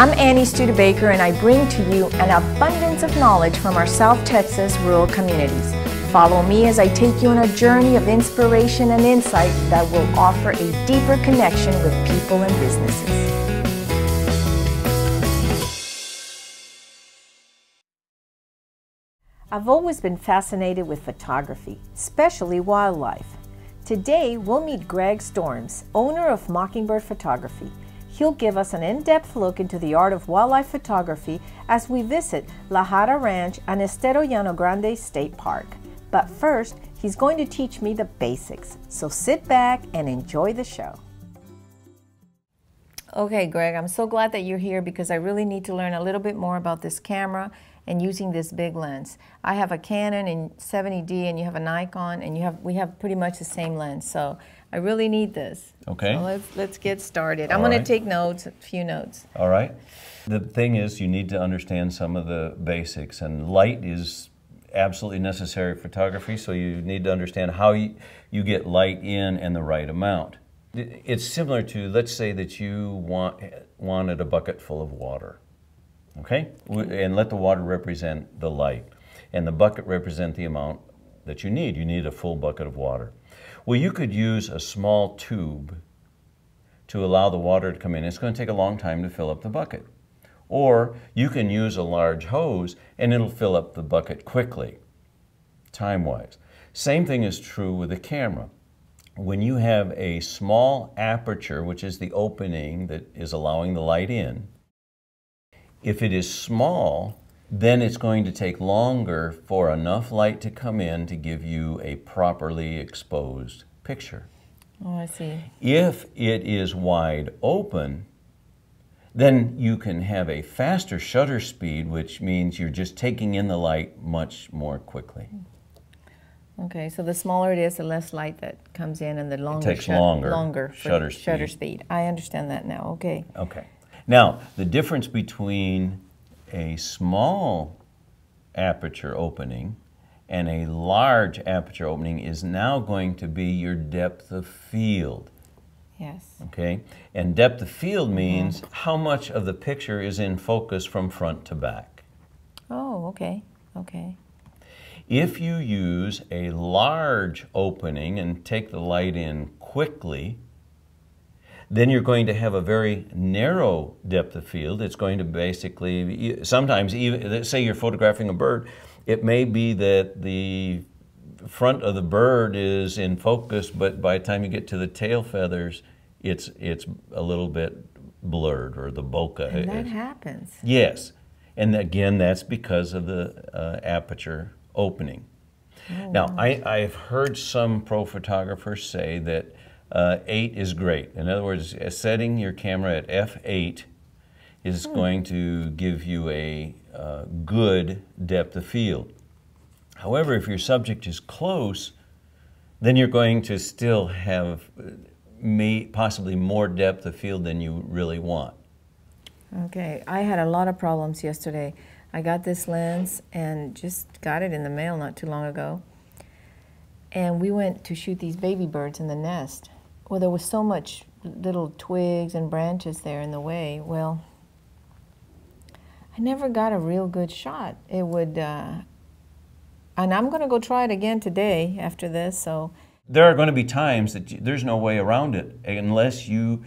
I'm Annie Studebaker and I bring to you an abundance of knowledge from our South Texas rural communities. Follow me as I take you on a journey of inspiration and insight that will offer a deeper connection with people and businesses. I've always been fascinated with photography, especially wildlife. Today, we'll meet Greg Storms, owner of Mockingbird Photography. He'll give us an in-depth look into the art of wildlife photography as we visit La Jarra Ranch and Estero Llano Grande State Park. But first, he's going to teach me the basics. So sit back and enjoy the show. Okay, Greg, I'm so glad that you're here because I really need to learn a little bit more about this camera and using this big lens. I have a Canon in 70D and you have a Nikon and you have we have pretty much the same lens. So I really need this. Okay. So let's let's get started. I'm All going to take notes, a few notes. All right. The thing is, you need to understand some of the basics, and light is absolutely necessary for photography, so you need to understand how you, you get light in and the right amount. It- It's similar to, let's say that you want, wanted a bucket full of water, okay? And let the water represent the light, and the bucket represent the amount that you need. You need a full bucket of water. Well, you could use a small tube to allow the water to come in. It's going to take a long time to fill up the bucket. Or you can use a large hose and it'll fill up the bucket quickly, time wise. Same thing is true with a camera. When you have a small aperture, which is the opening that is allowing the light in, if it is small, then it's going to take longer for enough light to come in to give you a properly exposed picture. Oh, I see. If it is wide open, then you can have a faster shutter speed, which means you're just taking in the light much more quickly. Okay, so the smaller it is, the less light that comes in and the longer takes shut- longer longer shutter shutter speed. speed. I understand that now. Okay. Okay. Now, the difference between a small aperture opening and a large aperture opening is now going to be your depth of field. Yes. Okay? And depth of field uh-huh. means how much of the picture is in focus from front to back. Oh, okay. Okay. If you use a large opening and take the light in quickly, then you're going to have a very narrow depth of field. It's going to basically, sometimes even, let's say you're photographing a bird, it may be that the front of the bird is in focus, but by the time you get to the tail feathers, it's, it's a little bit blurred or the bokeh. And that is- happens. Yes. And again, that's because of the uh, aperture opening. now, I, I've heard some pro photographers say that uh, 8 is great. In other words, uh, setting your camera at f8 is going to give you a uh, good depth of field. However, if your subject is close, then you're going to still have uh, may, possibly more depth of field than you really want. Okay, I had a lot of problems yesterday. I got this lens and just got it in the mail not too long ago. And we went to shoot these baby birds in the nest. Well, there was so much little twigs and branches there in the way. Well, I never got a real good shot. It would, uh, and I'm going to go try it again today after this. So, there are going to be times that there's no way around it unless you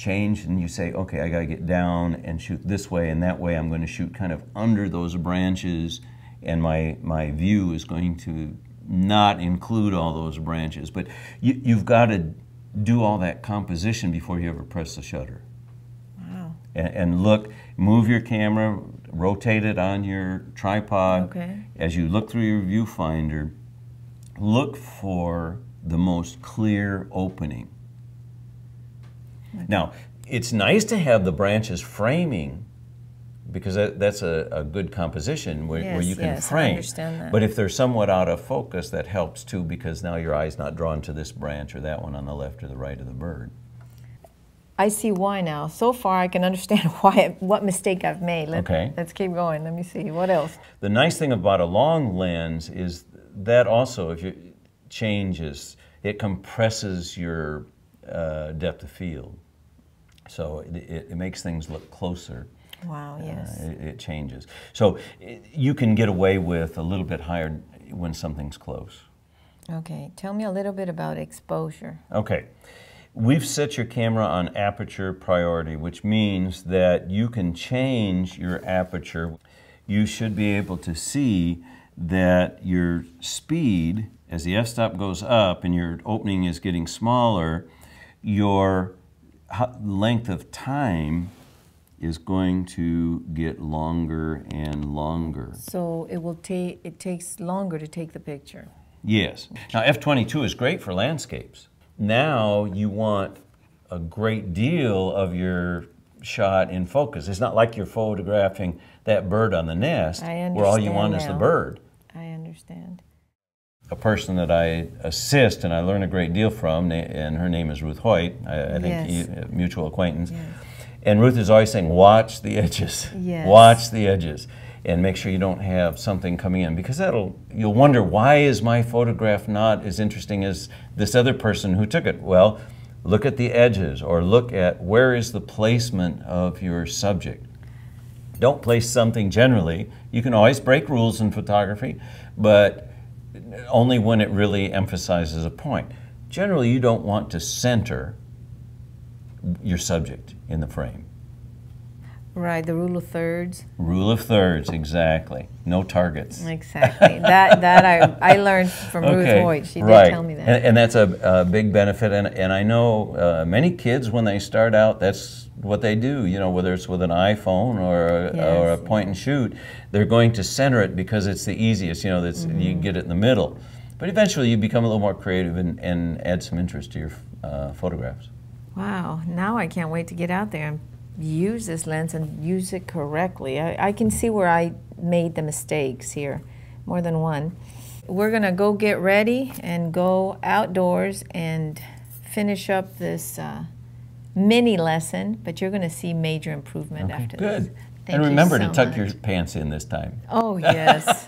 change and you say, okay, I got to get down and shoot this way, and that way I'm going to shoot kind of under those branches, and my, my view is going to not include all those branches. But you, you've got to do all that composition before you ever press the shutter. wow. And, and look, move your camera, rotate it on your tripod. Okay. As you look through your viewfinder, look for the most clear opening. Now, it's nice to have the branches framing because that, that's a, a good composition where, where you can yes, I frame. understand that. But if they're somewhat out of focus, that helps too because now your eye's not drawn to this branch or that one on the left or the right of the bird. I see why now. So far, I can understand why what mistake I've made. Let, Okay. Let's keep going. Let me see. What else? The nice thing about a long lens is that also, if you changes, it compresses your uh, depth of field. So it, it, it makes things look closer. Wow, yes. Uh, it, it changes. So you can get away with a little bit higher when something's close. Okay, tell me a little bit about exposure. Okay. We've set your camera on aperture priority, which means that you can change your aperture. You should be able to see that your speed, as the f-stop goes up and your opening is getting smaller, your length of time is going to get longer and longer. So it will take, it takes longer to take the picture. Yes. Now, F22 is great for landscapes. Now you want a great deal of your shot in focus. It's not like you're photographing that bird on the nest I where all you want understand is the bird. I understand. A person that I assist and I learn a great deal from, and her name is Ruth Hoyt. I, I think Yes. you, uh, mutual acquaintance. Yes. And Ruth is always saying, watch the edges. Yes. Watch the edges. And make sure you don't have something coming in because that'll you'll wonder why is my photograph not as interesting as this other person who took it? Well, look at the edges or look at where is the placement of your subject. Don't place something generally. You can always break rules in photography, but only when it really emphasizes a point. Generally, you don't want to center your subject in the frame. Right, the rule of thirds. Rule of thirds, exactly. No targets. Exactly. that that I, I learned from Ruth Hoyt. She did tell me that. And, and that's a, a big benefit. And, and I know uh, many kids, when they start out, that's what they do. You know, whether it's with an iPhone or a, or a point and shoot, they're going to center it because it's the easiest. You know, that's Mm-hmm. you get it in the middle. But eventually, you become a little more creative and, and add some interest to your uh, photographs. Wow, now I can't wait to get out there and use this lens and use it correctly. I, I can see where I made the mistakes here, more than one. We're gonna go get ready and go outdoors and finish up this uh, mini lesson, but you're gonna see major improvement after Good. this. Thank and remember so to tuck much. your pants in this time. Oh, yes.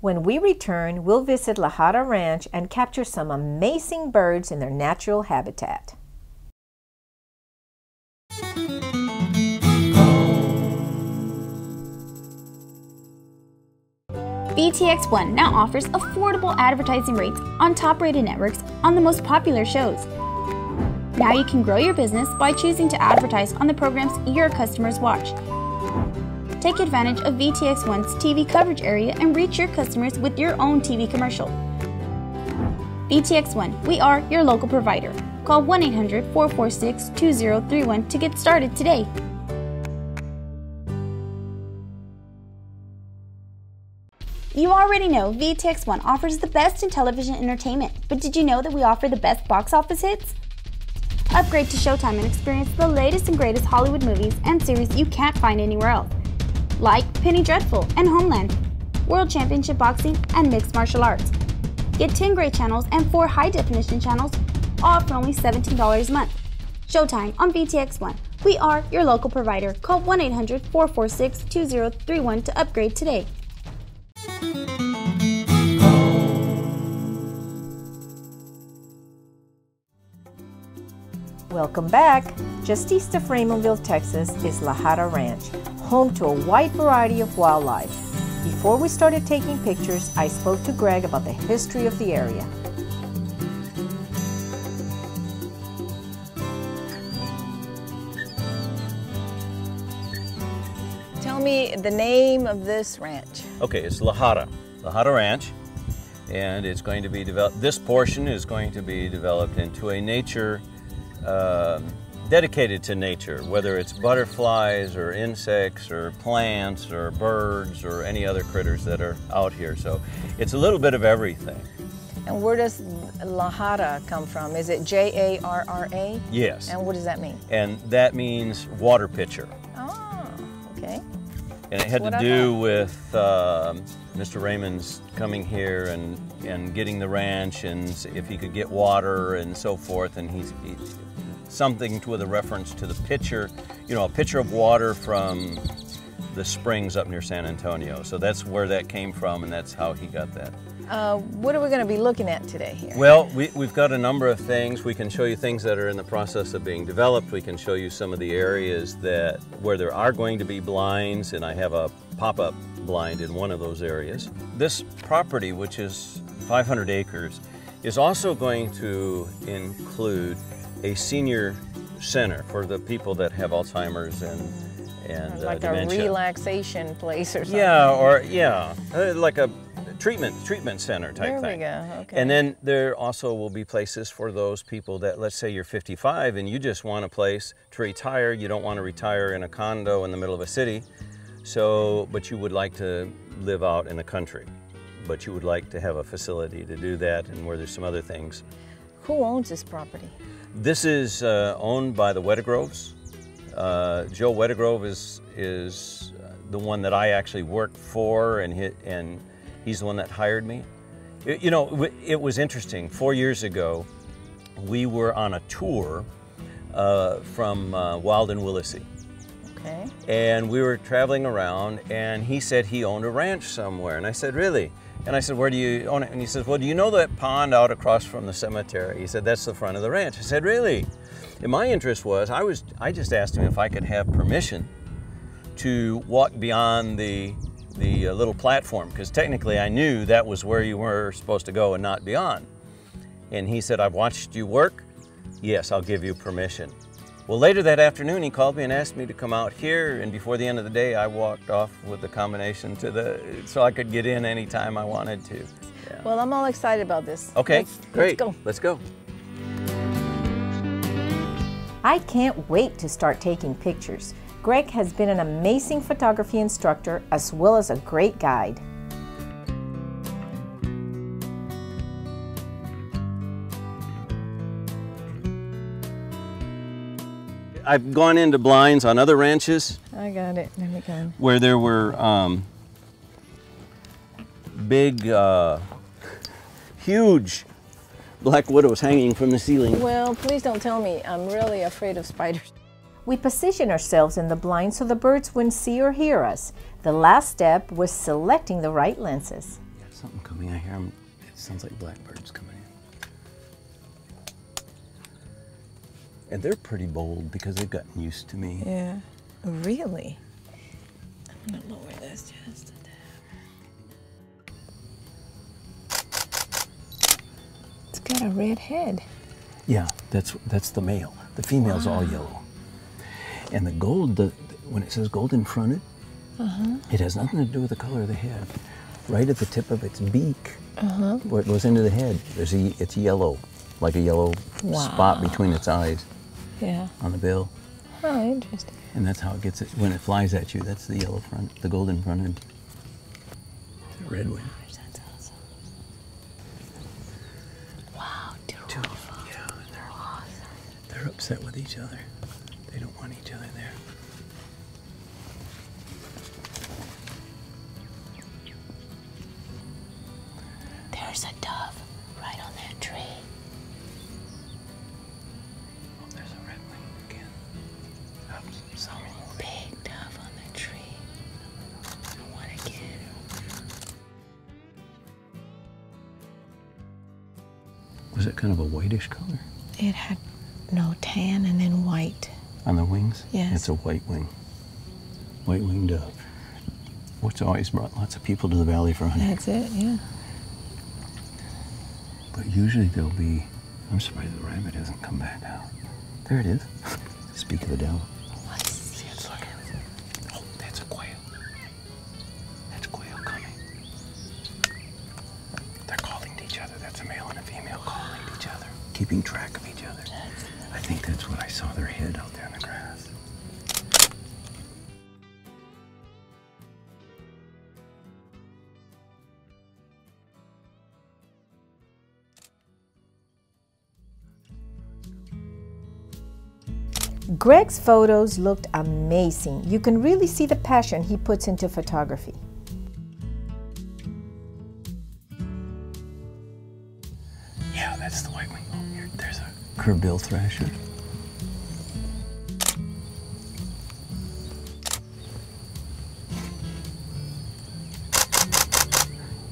When we return, we'll visit La Jarra Ranch and capture some amazing birds in their natural habitat. VTX One now offers affordable advertising rates on top rated networks on the most popular shows. Now you can grow your business by choosing to advertise on the programs your customers watch. Take advantage of VTX One's TV coverage area and reach your customers with your own TV commercial. VTX One, we are your local provider. Call 1 800 446 2031 to get started today. You already know VTX One offers the best in television entertainment, but did you know that we offer the best box office hits? Upgrade to Showtime and experience the latest and greatest Hollywood movies and series you can't find anywhere else, like Penny Dreadful and Homeland, World Championship Boxing, and Mixed Martial Arts. Get 10 great channels and 4 high definition channels, all for only $17 a month. Showtime on VTX One. We are your local provider. Call 1 800 446 2031 to upgrade today. Welcome back. Just east of Raymondville, Texas is La Jarra Ranch, home to a wide variety of wildlife. Before we started taking pictures, I spoke to Greg about the history of the area. Tell me the name of this ranch. Okay, it's La Jarra, La Jarra Ranch, and it's going to be developed. This portion is going to be developed into a nature um dedicated to nature, whether it's butterflies or insects or plants or birds or any other critters that are out here. So it's a little bit of everything. And where does La Jarra come from? Is it J A R R A? Yes, And what does that mean? and that means water pitcher. And it had what to do with um Mr. Raymond's coming here and, and getting the ranch and if he could get water and so forth. And he's he, something with a reference to the pitcher, you know, a pitcher of water from the springs up near San Antonio. So that's where that came from, and that's how he got that Uh, what are we going to be looking at today here? Well, we, we've got a number of things. We can show you things that are in the process of being developed. We can show you some of the areas that where there are going to be blinds, and I have a pop-up blind in one of those areas. This property, which is 500 acres, is also going to include a senior center for the people that have Alzheimer's and and uh, like a relaxation place or something. Yeah, or yeah, uh, like a treatment treatment center type thing. There we go, okay. And then there also will be places for those people that, let's say you're 55 and you just want a place to retire. You don't want to retire in a condo in the middle of a city, so but you would like to live out in the country, but you would like to have a facility to do that, and where there's some other things. Who owns this property? This is uh, owned by the Wettigroves. Uh, Joe Wettigrove is is the one that I actually work for, and he, and he's the one that hired me. It- you know, it was interesting. Four years ago, we were on a tour uh, from uh, Wild and Willisey, Okay. and we were traveling around, and he said he owned a ranch somewhere, and I said, really? And I said, where do you own it? And he says, well, do you know that pond out across from the cemetery? He said, that's the front of the ranch. I said, really? And my interest was, I was, I just asked him if I could have permission to walk beyond the the uh, little platform because technically I knew that was where you were supposed to go and not beyond. And he said, I've watched you work. Yes, I'll give you permission. Well, later that afternoon, he called me and asked me to come out here. And before the end of the day, I walked off with the combination to the so I could get in anytime I wanted to. Yeah. Well, I'm all excited about this. Okay, Let's- great. Let's go. Let's go. I can't wait to start taking pictures. Greg has been an amazing photography instructor as well as a great guide. I've gone into blinds on other ranches I got it. Let me go. where there were um, big, uh, huge black widows hanging from the ceiling. Well, please don't tell me. I'm really afraid of spiders. We position ourselves in the blind so the birds wouldn't see or hear us. The last step was selecting the right lenses. Something coming. I hear 'em. It sounds like blackbirds coming in. And they're pretty bold because they've gotten used to me. Yeah. Really? I'm gonna lower this just a tad. It's got a red head. Yeah, that's that's the male. The female's all ah. yellow. And the gold, the, when it says golden fronted, uh-huh. it has nothing to do with the color of the head. Right at the tip of its beak, uh-huh. where it goes into the head, there's a, it's yellow, like a yellow spot between its eyes Yeah. on the bill. Oh, interesting. And that's how it gets it when it flies at you. That's the yellow front, the golden fronted. The red one. That's awesome. Wow, Two. Yeah, they're, they're upset with each other. They don't each other there. There's a dove right on that tree. Oh, there's a red wing again. Oops, sorry. Big dove on the tree. I want to get. Was it kind of a whitish color It had no tan and then white. On the wings? Yes. It's a white wing. White winged dove. What's always brought lots of people to the valley for hunting. That's it, yeah. But usually there'll be. I'm surprised the rabbit hasn't come back out. There it is. Speak of the devil. Let's see. It's like Oh, that's a quail. That's quail coming. They're calling to each other. That's a male and a female calling to each other. Keeping track of each other. I think that's what I saw their head out Greg's photos looked amazing. You can really see the passion he puts into photography. Yeah, that's the white wing. Oh, here, there's a curved bill thrasher.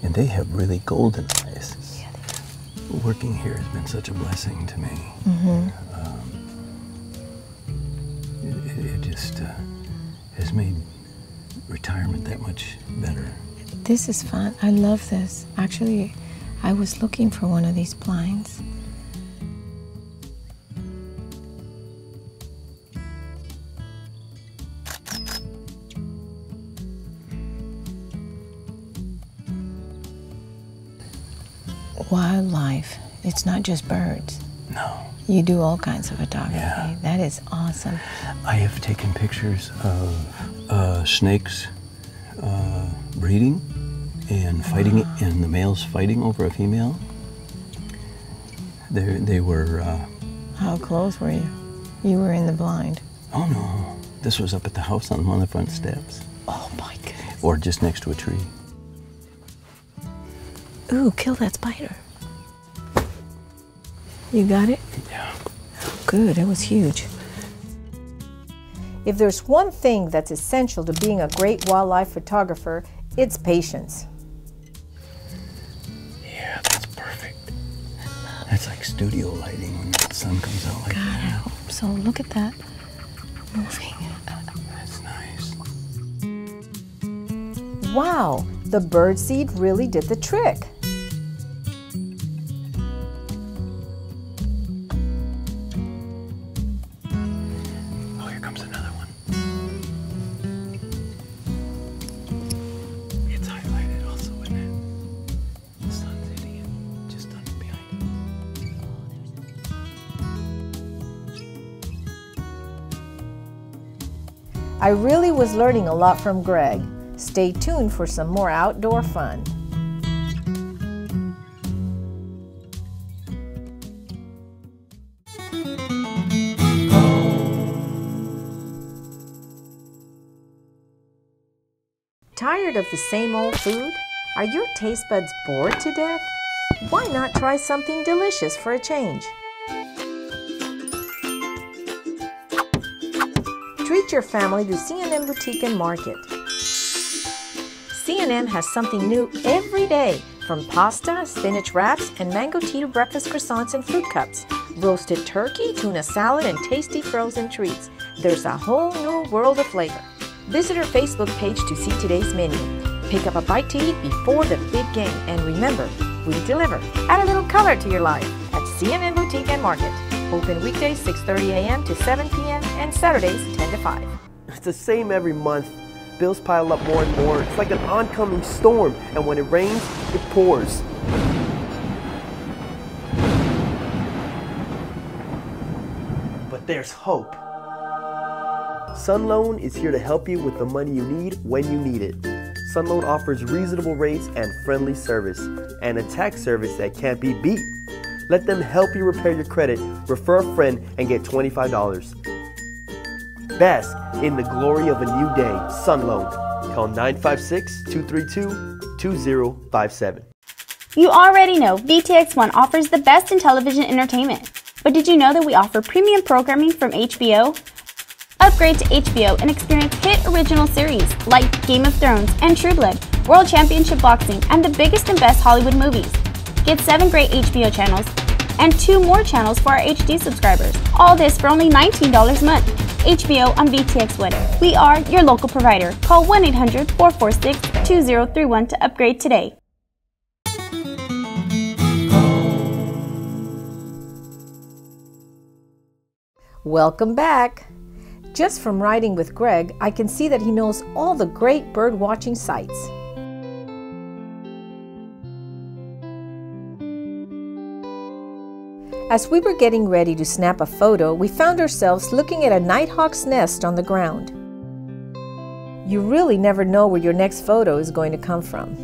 And they have really golden eyes. Working here has been such a blessing to me. Um, it, it- just uh, has made retirement that much better. This is fun. I love this. Actually, I was looking for one of these blinds. Wildlife. It's not just birds. You do all kinds of photography. Yeah. That is awesome. I have taken pictures of uh, snakes uh, breeding and fighting, and the males fighting over a female. They, they were, uh, How close were you? You were in the blind. oh no, this was up at the house on one of the front steps, Oh my goodness. or just next to a tree. Ooh, kill that spider. You got it? Yeah. Oh, good, it was huge. If there's one thing that's essential to being a great wildlife photographer, it's patience. Yeah, that's perfect. That's like studio lighting when the sun comes out like God, I that. hope so. Look at that. Moving. That's nice. Wow, the bird seed really did the trick. I really was learning a lot from Greg. Stay tuned for some more outdoor fun. Tired of the same old food? Are your taste buds bored to death? Why not try something delicious for a change? Treat your family to C&M Boutique and Market. C&M has something new every day, from pasta, spinach wraps, and mango Tito breakfast croissants and fruit cups. Roasted turkey, tuna salad, and tasty frozen treats. There's a whole new world of flavor. Visit our Facebook page to see today's menu. Pick up a bite to eat before the big game, and remember, we deliver. Add a little color to your life at C&M Boutique and Market. Open weekdays 6:30 a.m. to 7 p.m. and Saturdays 10 to 5. It's the same every month. Bills pile up more and more. It's like an oncoming storm, and when it rains, it pours. But there's hope. Sunloan is here to help you with the money you need when you need it. Sunloan offers reasonable rates and friendly service, and a tax service that can't be beat. Let them help you repair your credit, refer a friend, and get $25. Bask in the glory of a new day. Sunloan. Call 956 232 2057. You already know VTX1 offers the best in television entertainment. But did you know that we offer premium programming from HBO? Upgrade to HBO and experience hit original series like Game of Thrones and True Blood, World Championship Boxing, and the biggest and best Hollywood movies. Get 7 great HBO channels and 2 more channels for our HD subscribers. All this for only $19 a month. HBO on VTX1. We are your local provider. Call 1 800 446 2031 to upgrade today. Welcome back. Just from riding with Greg, I can see that he knows all the great bird watching sites. As we were getting ready to snap a photo, we found ourselves looking at a nighthawk's nest on the ground. You really never know where your next photo is going to come from.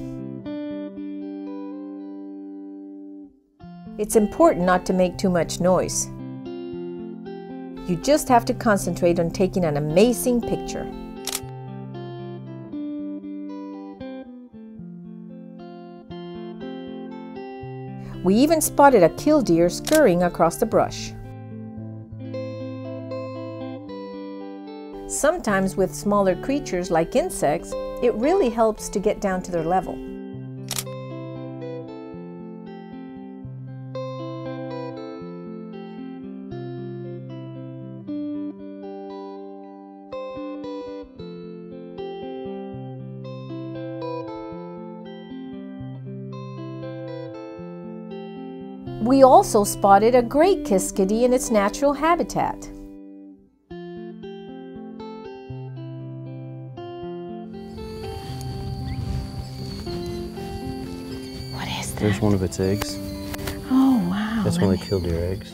It's important not to make too much noise. You just have to concentrate on taking an amazing picture. We even spotted a killdeer scurrying across the brush. Sometimes with smaller creatures like insects, it really helps to get down to their level. We also spotted a great kiskadee in its natural habitat. What is that? There's one of its eggs. Oh, wow. That's Let when they me- killdeer eggs.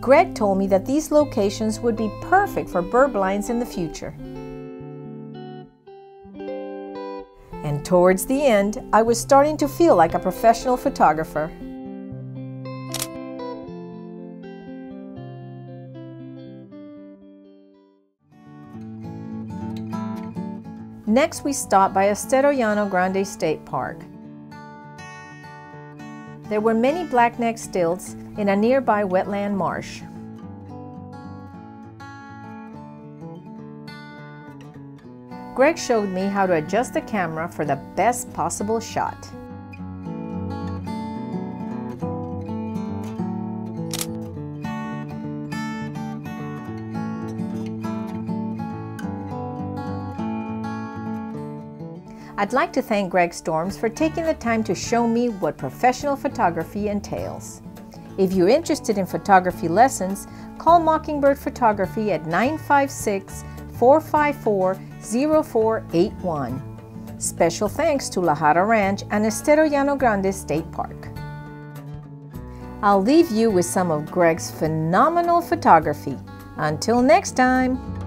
Greg told me that these locations would be perfect for bird blinds in the future. Towards the end, I was starting to feel like a professional photographer. Next, we stopped by Estero Llano Grande State Park. There were many blackneck stilts in a nearby wetland marsh. Greg showed me how to adjust the camera for the best possible shot. I'd like to thank Greg Storms for taking the time to show me what professional photography entails. If you're interested in photography lessons, call Mockingbird Photography at 956 454 0481. Special thanks to La Jarra Ranch and Estero Llano Grande State Park. I'll leave you with some of Greg's phenomenal photography. Until next time.